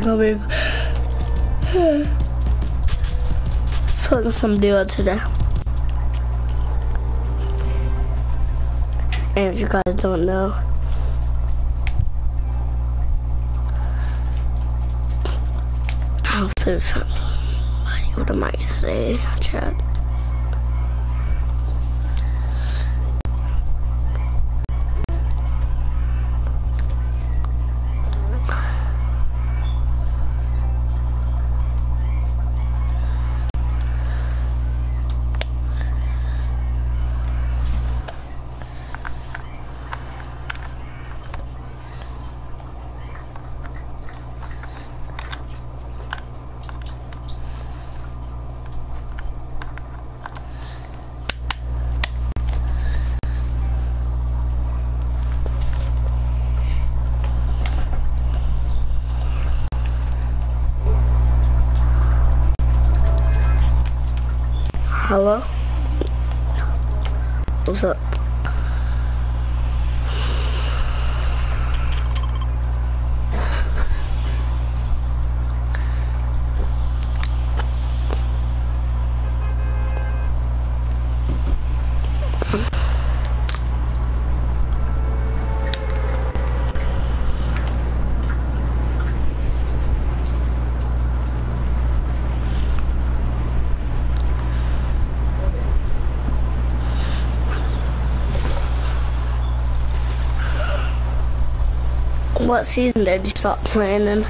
gonna be putting some duo today. And if you guys don't know, I'll something. What I say, chat? Hello? What's up? What season did you start playing in?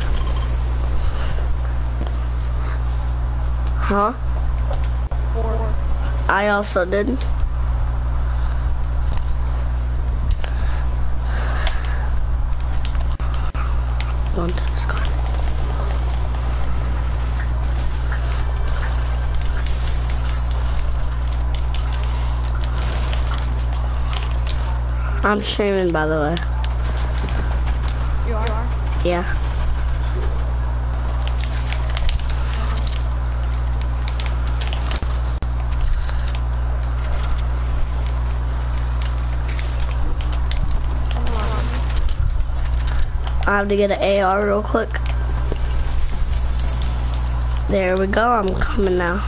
Huh? Four. I also did. Don't touch the card. I'm streaming, by the way. Yeah. I have to get an AR real quick. There we go, I'm coming now.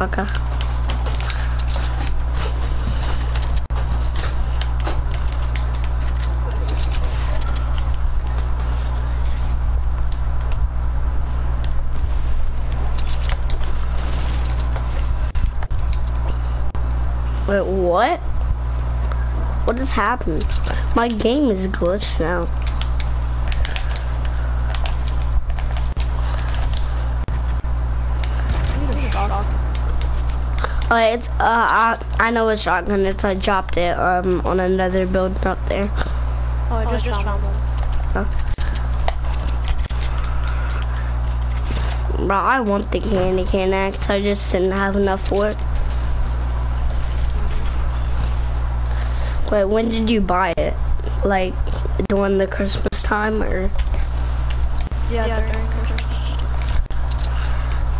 Okay. Wait, what? What just happened? My game is glitched now. Oh, it's uh, I, I know it's shotgun. It's I dropped it um on another building up there. Oh, I just, found one. Bro, I want the candy cane axe. I just didn't have enough for it. Wait, when did you buy it? Like during the Christmas time or? Yeah, during Christmas.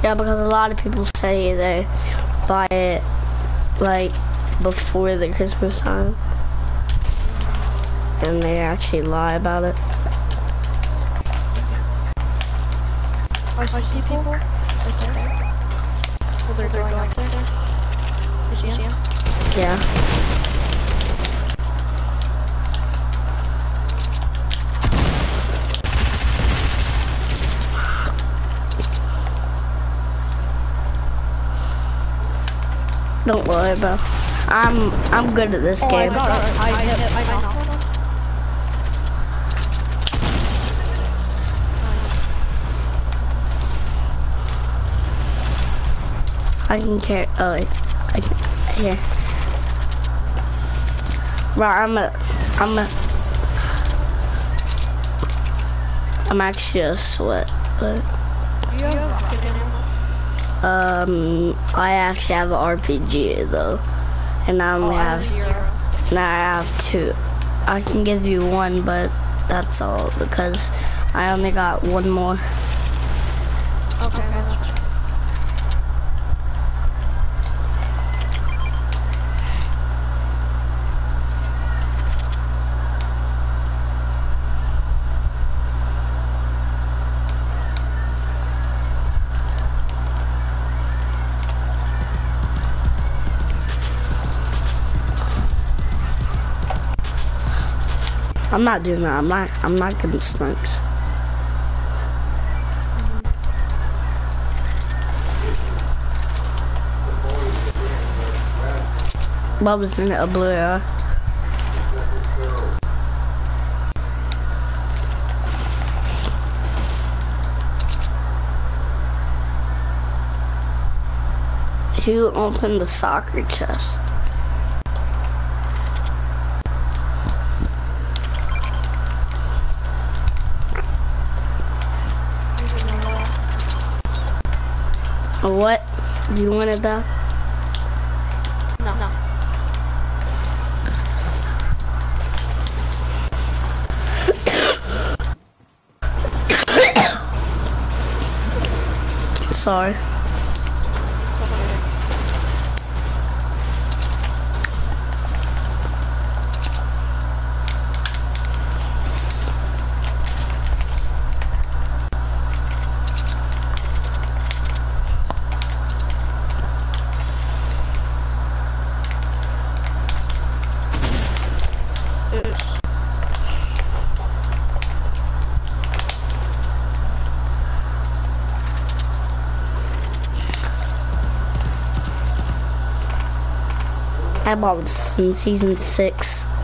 Yeah, because a lot of people say they buy it like before the Christmas time. And they actually lie about it. I see people right there. Well, they're going up there. Did you see 'em? Yeah. Don't worry, bro. I'm I'm good at this Oh, I game. got it. I hit. I knocked one. I can carry. Oh. Uh, I can, here. Bro, I'm a, I'm a, I'm actually a sweat, but You have rocket ammo? Um, I actually have an RPG though, and I Oh, only I have, have now I have two. I can give you one, but that's all because I only got one more. I'm not doing that. I'm not. I'm not getting snipes. Bubba's in a blue area. Who opened the soccer chest? What? You wanted that? No, no. Sorry. Diabolics in Season 6.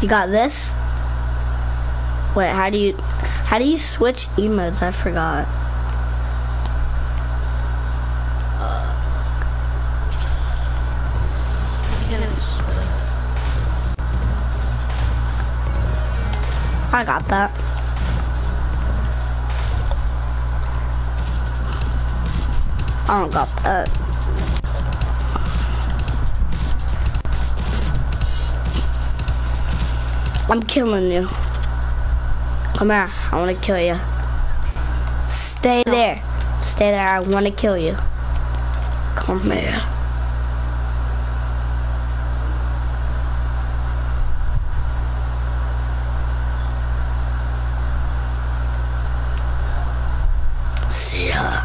You got this? Wait, how do you how do you switch emotes? I forgot. I got that. I don't got that. I'm killing you. Come here. I want to kill you. Stay there. Stay there. I want to kill you. Come here. See ya.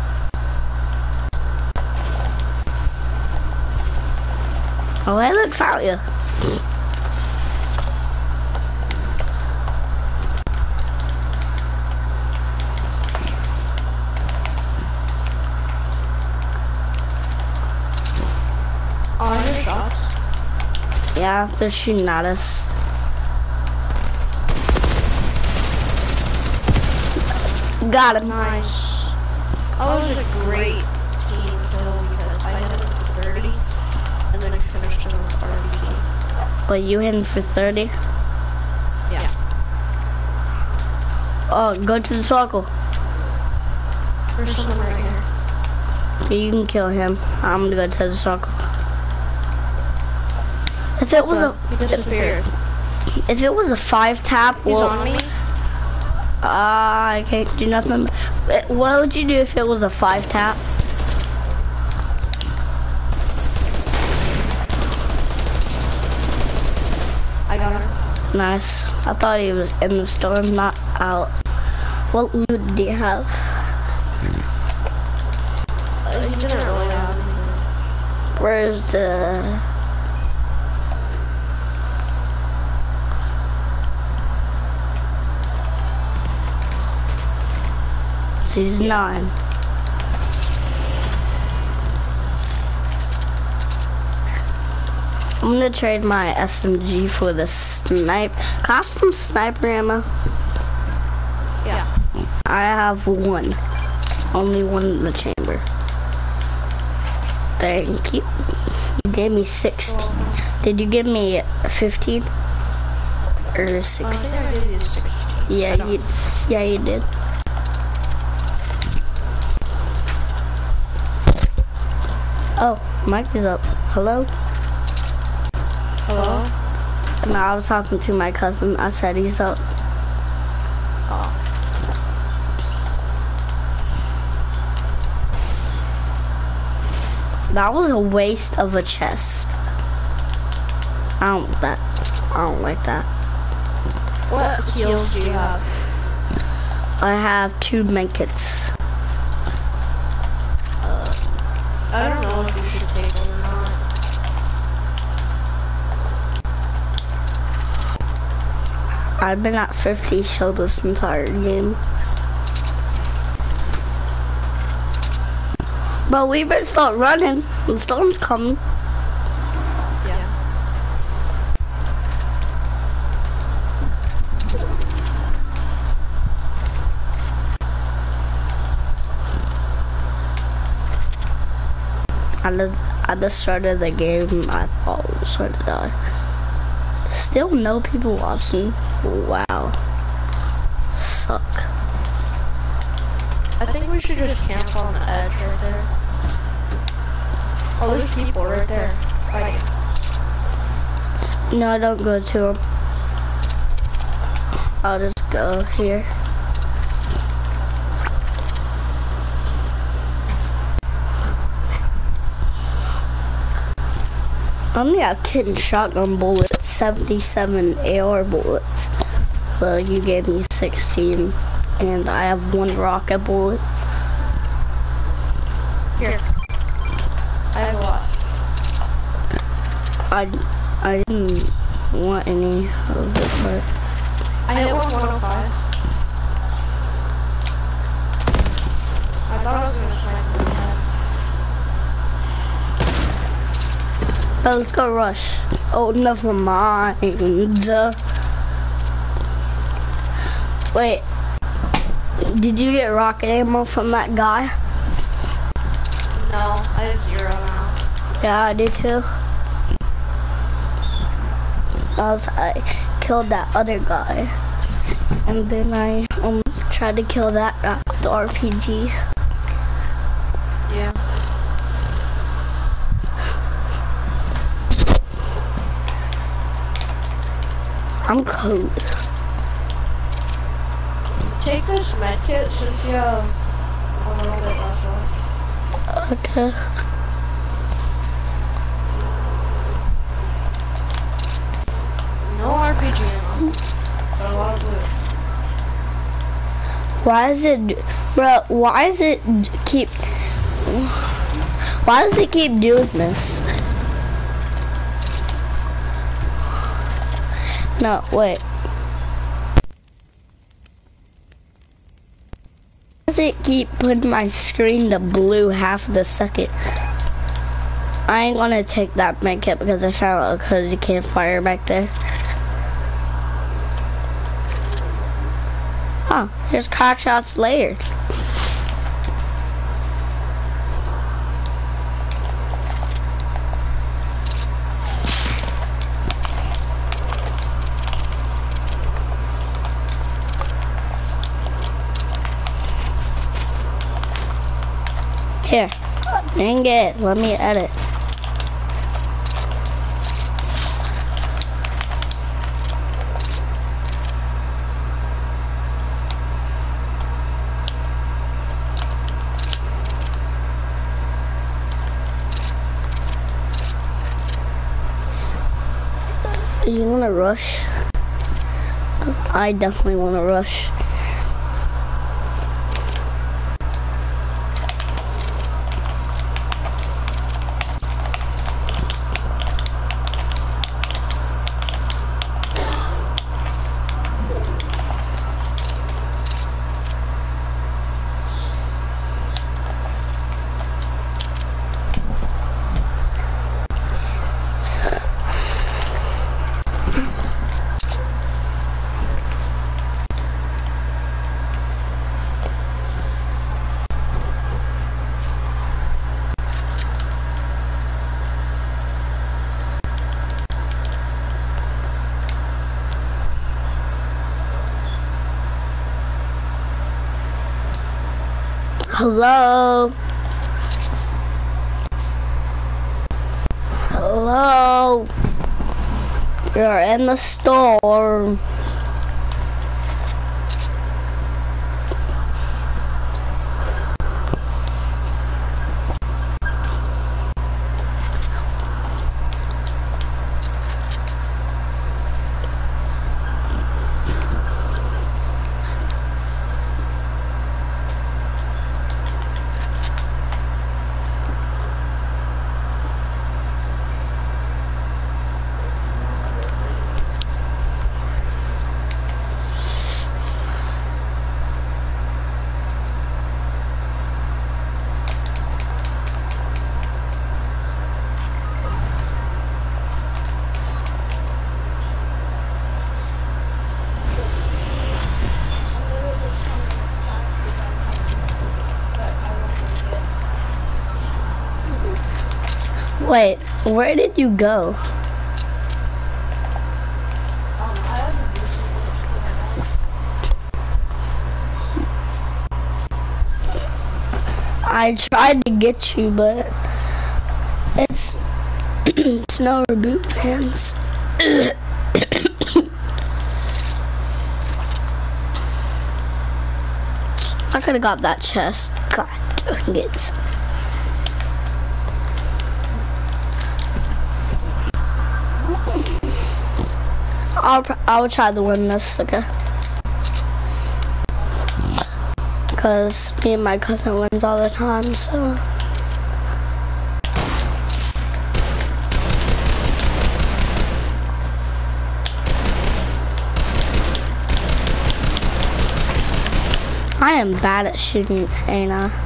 Oh, I look found you. Are your shots? They're shooting at us. Got him. Nice. That was a great team kill because I hit him for 30 and then I finished him with RPG. But you hitting for 30? Yeah. Oh, go to the circle. There's someone right here. You can kill him. I'm gonna go to the circle. If it was a if it was a five tap, He's well, on me. Ah, I can't do nothing. What would you do if it was a five tap? I got him. Nice. I thought he was in the storm, not out. What loot did he have? Uh, he didn't really have. Where's the? Season nine. I'm gonna trade my SMG for the snipe. Custom sniper ammo. Yeah. I have one. Only one in the chamber. Thank you. You gave me 16. Did you give me 15? Or Uh, 16? think I gave you 16. Yeah, you, yeah, you did. Oh, Mic is up. Hello? Hello? No, I was talking to my cousin. I said he's up. Oh. That was a waste of a chest. I don't like that. I don't like that. What heals do you have? I have two medkits. I don't know if you should take one or not. I've been at 50 shield this entire game. But we better start running. The storm's coming. Yeah. At the, at the start of the game, I thought we was going to die. Still no people watching. Wow. Suck. I think we should just camp on the edge right there. Oh, there's people right there fighting. No, don't go to them. I'll just go here. Only have 10 shotgun bullets, 77 AR bullets. Well, you gave me 16, and I have one rocket bullet. Here. I have a lot. I, I didn't want any of it, but I hit one 105. I thought I was gonna snipe But let's go rush. Oh, never mind. Wait. Did you get rocket ammo from that guy? No, I have zero now. Yeah, I did too. I was I killed that other guy, and then I almost tried to kill that guy with the RPG. Yeah. I'm cold. Take this med kit since you have a little bit less. Okay. No RPG ammo, but a lot of loot. Why is it, bro? Why is it keep? Why does it keep doing this? No, wait. Does it keep putting my screen to blue half the second? I ain't gonna take that medkit because I found out because you can't fire back there. Huh, here's Cockshot's lair. Here, dang it, let me edit. You gonna rush? I definitely wanna rush. Hello? Hello? You're in the storm. Where did you go? I tried to get you, but it's it's no reboot fans. I could have got that chest. God dang it. I'll I'll try to win this, okay? Cause me and my cousin wins all the time, so. I am bad at shooting, ain't I?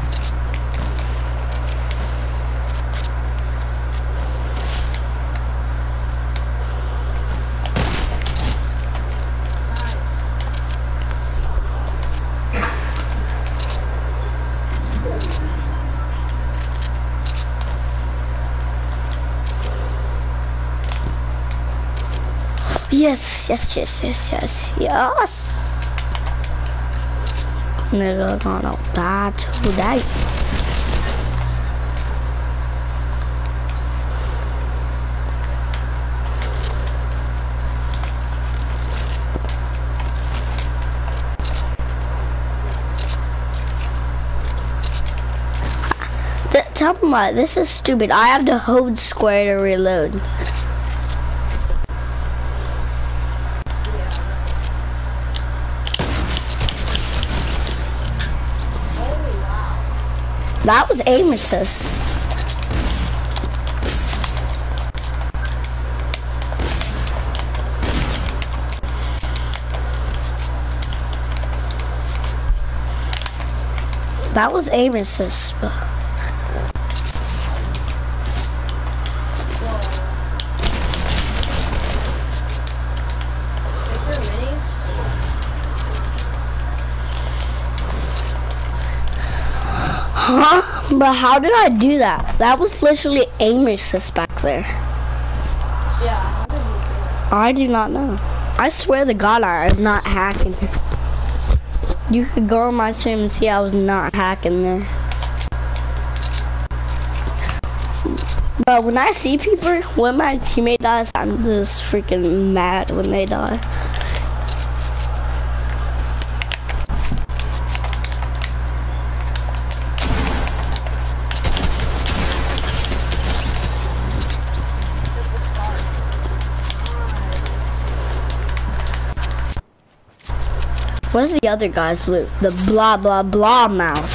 Yes, yes, yes, yes, yes, yes. Nigga gonna die today. Tell me what, this is stupid. I have to hold square to reload. That was aim assist. That was aim assist Huh? But how did I do that? That was literally aim assist back there. Yeah, how did you do? I do not know. I swear to God, I am not hacking. You could go on my stream and see I was not hacking there. But when I see people, when my teammate dies, I'm just freaking mad when they die. What's the other guy's loot? The blah blah blah mouth.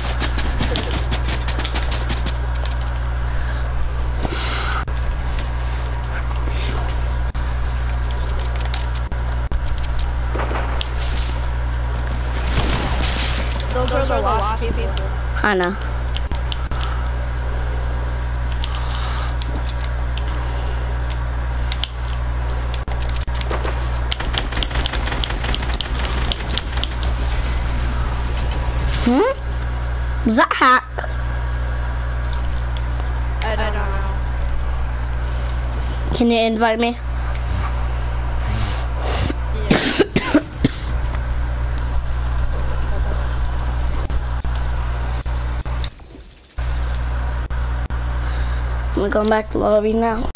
Those, are the lost people. I know. Hmm? Was that hack? I don't know. Can you invite me? We're going back to lobby now.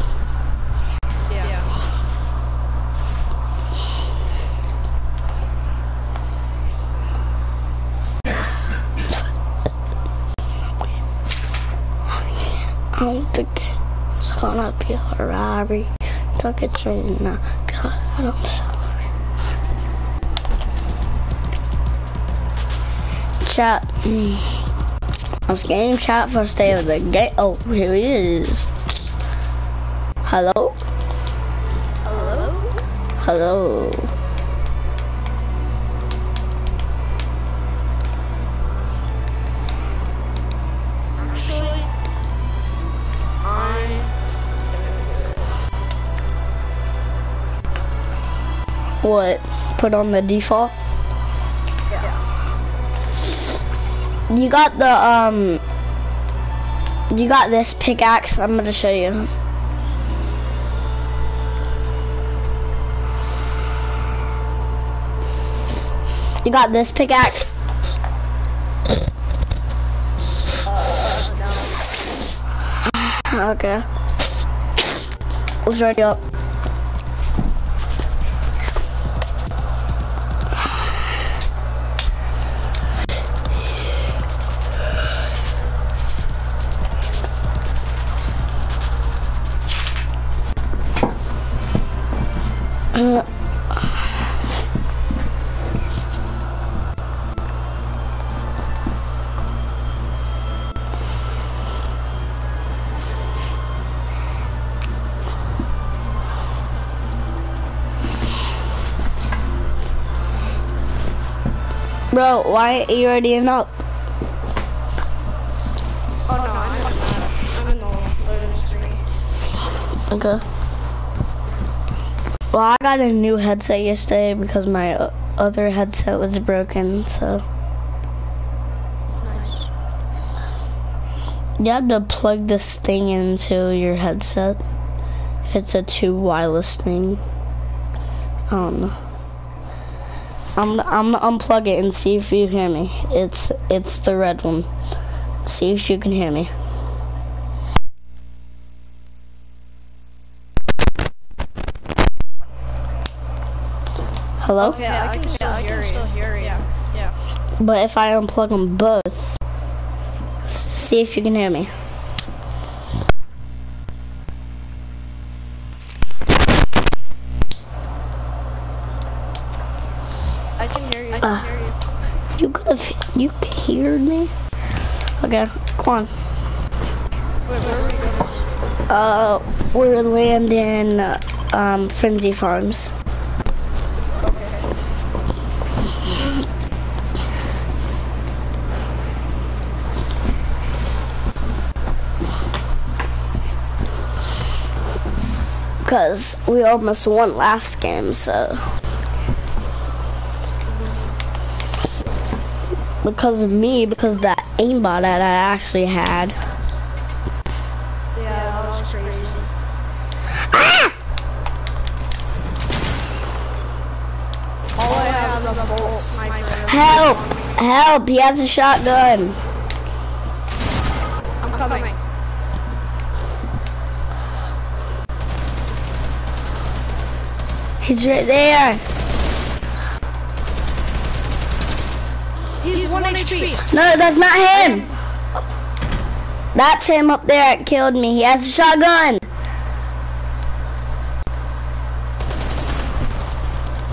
the It's gonna be a robbery. Took it in the God, I'm sorry. Chat. I was getting chat first day of the game. Oh, here he is. Hello? Hello? Hello. What? Put on the default? Yeah. You got the, um, you got this pickaxe. I'm gonna show you. You got this pickaxe? Okay. Let's ready up. Uh, Bro, why are you already in up? Oh no, I'm, I'm in the loading screen. Okay. Well, I got a new headset yesterday because my uh, other headset was broken, so. Nice. You have to plug this thing into your headset. It's a two wireless thing. I don't know. I'm I'm gonna unplug it and see if you hear me. It's it's the red one. See if you can hear me. Hello? Okay, I can still hear you. still hear you. Yeah. Yeah. But if I unplug them both, see if you can hear me. I can hear you. I can Uh. hear you. You could have you heard me. Okay, come on. Wait, where are we going? Uh, we're landing uh, um, Frenzy Farms. Because we almost won last game, so. Because of me, because of that aimbot that I actually had. Yeah, that was crazy. Ah! All I have is a bolt sniper. Help! Help! He has a shotgun. I'm coming. He's right there. He's, one HP. No, that's not him. That's him up there that killed me. He has a shotgun.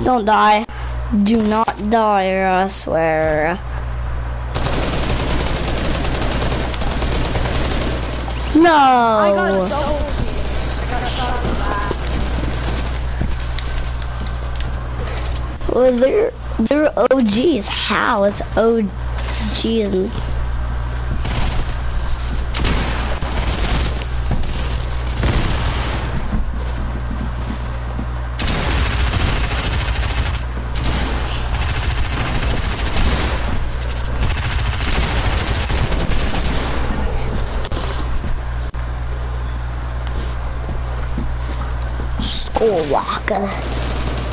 Don't die. Do not die or I swear. No. I got a double team. I got a shot in the back. Well, they're they're OGs. How? It's OGs. Skullwalker.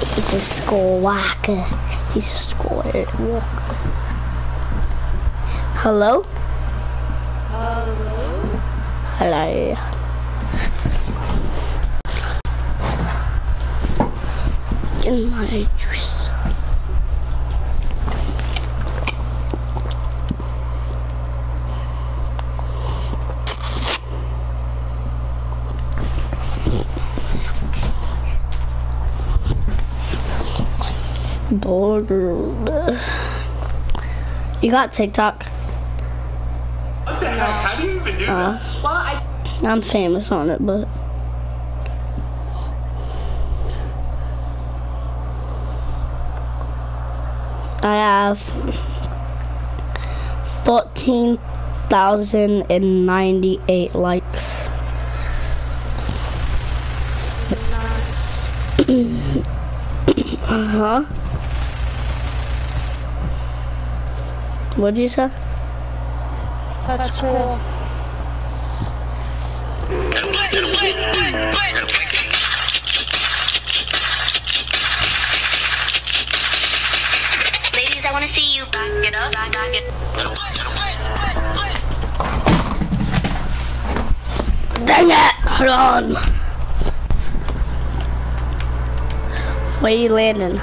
He's a skullwalker. He's a skullwalker. Hello? Hello? Hello. Get my You got TikTok? What the heck? How do you even do Uh, that? Well, I I'm famous on it, but I have fourteen thousand and ninety-eight likes. uh huh. What'd you say? that's cool. Ladies, I want to see you back it up, back, back it. Dang it! Hold on. Where you landing?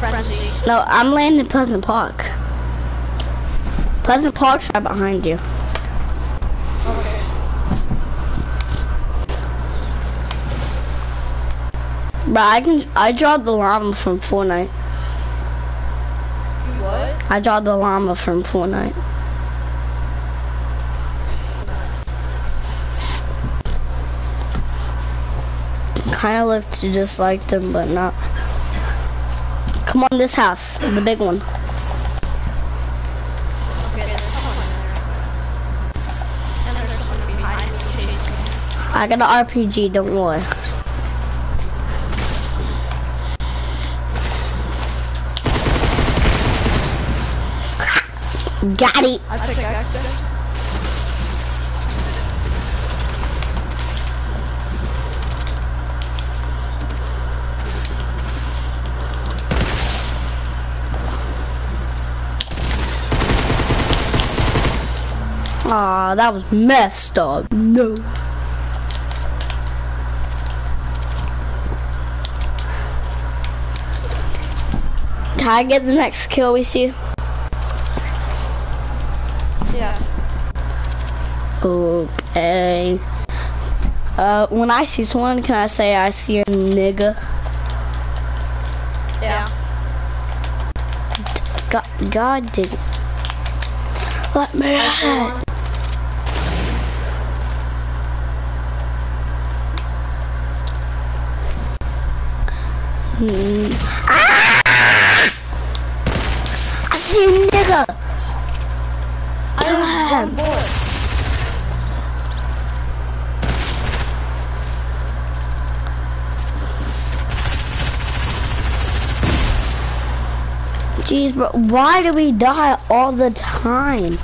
Frenzy. No, I'm landing Pleasant Park. Pleasant Park's right behind you. Okay. But I can I draw the llama from Fortnite. You what? I draw the llama from Fortnite. Kinda look to just like them, but not. Come on, this house, the big one. I got an RPG, don't worry. Got it. Aw, that was messed up. No. Can I get the next kill we see? Yeah. Okay. Uh, when I see someone, can I say I see a nigga? Yeah. God, God did it. Let me out. Ah! I see a nigga. I only one bullet. Jeez, but why do we die all the time?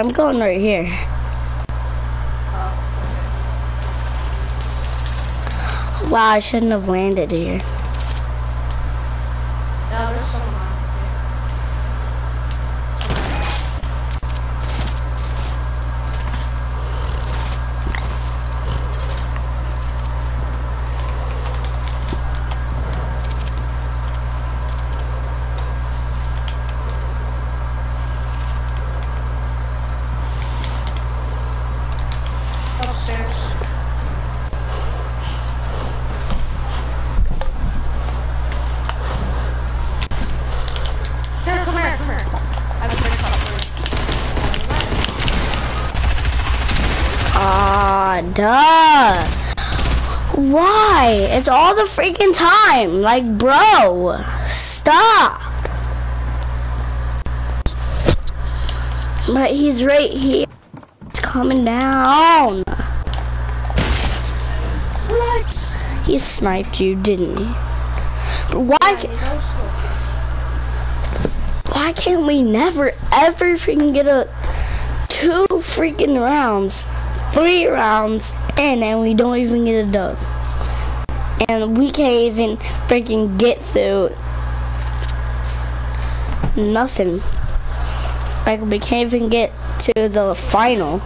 I'm going right here. Wow, I shouldn't have landed here. No, there's someone on here. Upstairs. Here, come here, come here. I have a big cup for Ah, duh. Why? It's all the freaking time. Like, bro, stop. But he's right here. It's coming down. What? He sniped you, didn't he? But why? ca- Why can't we never ever freaking get a two freaking rounds, three rounds and then we don't even get a dub? And we can't even freaking get through nothing. Like we can't even get to the final.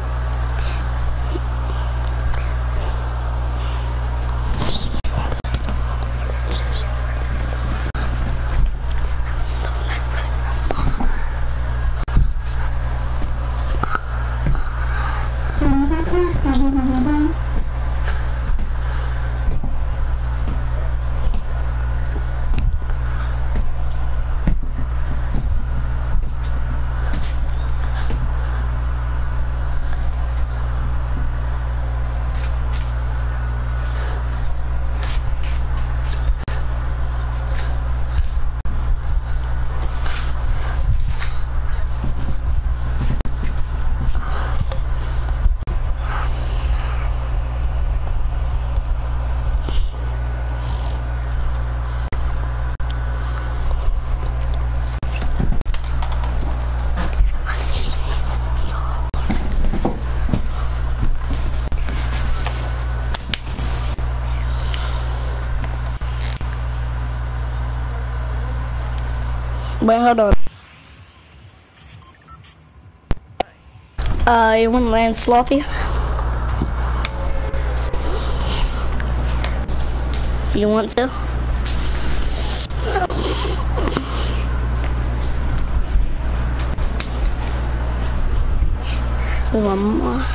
Wait, hold on. Uh, you want to land sloppy? You want to? One more.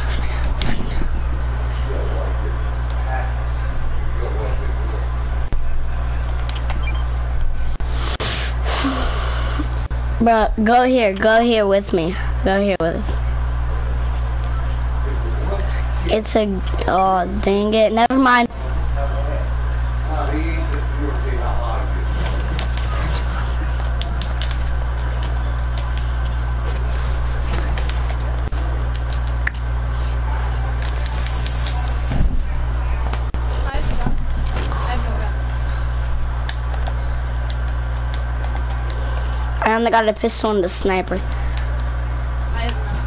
Bro, go here. Go here with me. Go here with. It's a. Oh, dang it. Never mind. I got a pistol and a sniper. I have none.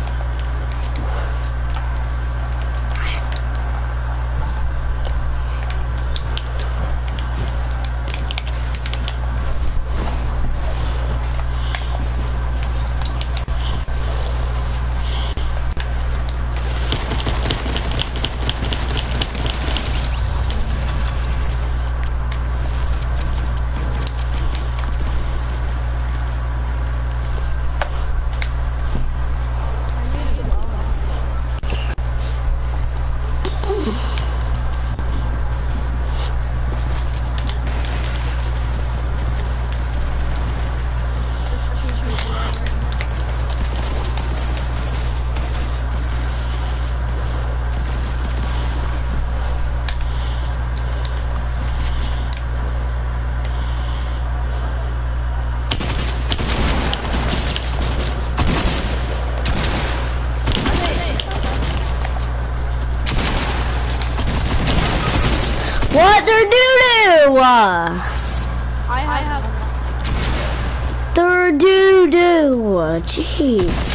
What? They're doo-doo! Uh, I have. They're doo-doo! Jeez.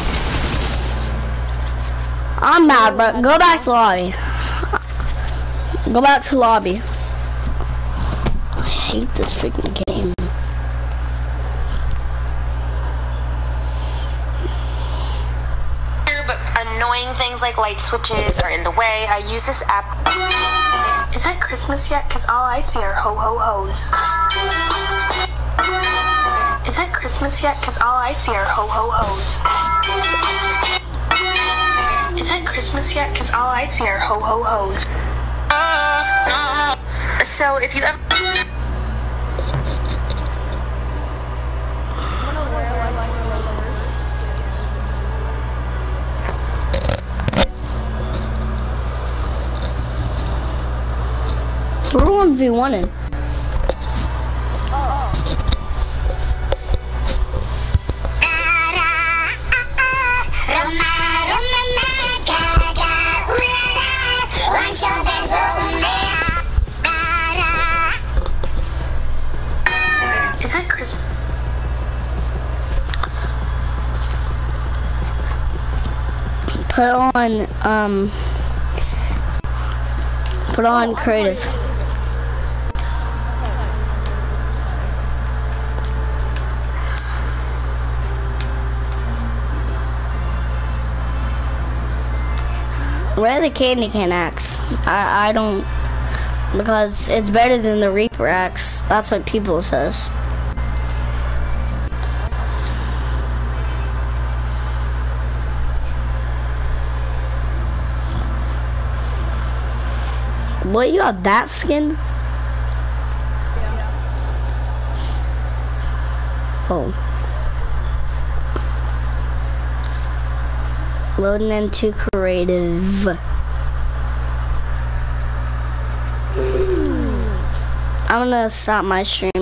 I'm mad, but go back to lobby. Go back to lobby. I hate this freaking game. but annoying things like light switches are in the way. I use this app. Is it Christmas yet? Because all I see are ho ho ho's. Is it Christmas yet? Because all I see are ho ho ho's. Is it Christmas yet? Because all I see are ho ho ho's. So if you ever. We're one v one in. Is it Christmas? Put on um. Put on creative. Where the candy cane axe? I I don't because it's better than the Reaper axe. That's what people says. What you have that skin? Oh. Loading into creative. I'm gonna stop my stream